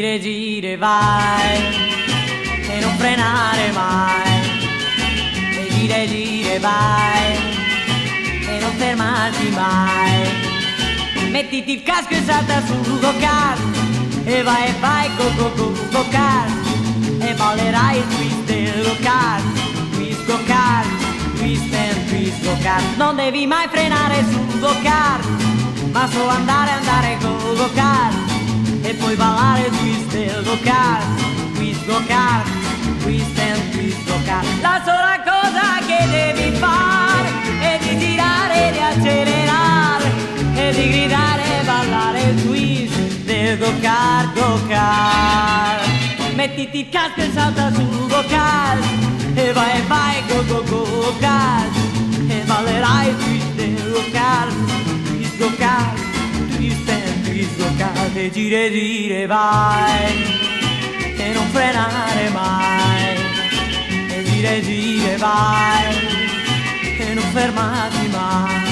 gire gire vai e non frenare mai. E gire gire vai e non fermarti mai. Mettiti il casco e salta sul go-kart e vai e vai go go go go kart e ballerai il twist del go-kart twist go-kart twist and twist go-kart non devi mai frenare sul go-kart ma solo andare andare go go-kart e poi ballare twist del go-kart twist go-kart twist and twist go-kart la sola cosa che devi fare è di girare e di accelerare e di gridare e ballare twist del go-kart go-kart mettiti il casco e salta sul go-kart e vai e vai go go go go-kart go-kart e gire gire vai e non frenare mai e gire gire vai e non fermarti mai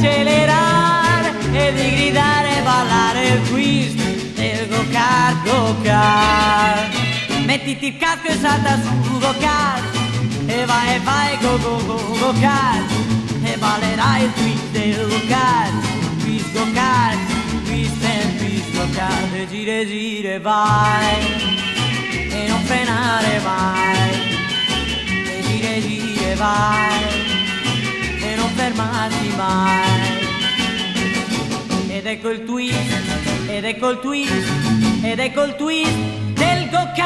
girare e di gridare e ballare il twist del go-kart, go-kart. Mettiti il casco e salta sul go-kart. E vai e vai go go go go-kart. E ballerai il twist del go-kart, twist go-kart, twist and twist go-kart. E gire gire vai. E non frenare mai. E gire gire vai ecco il twist ed ecco il twist ed ecco il twist del go-kart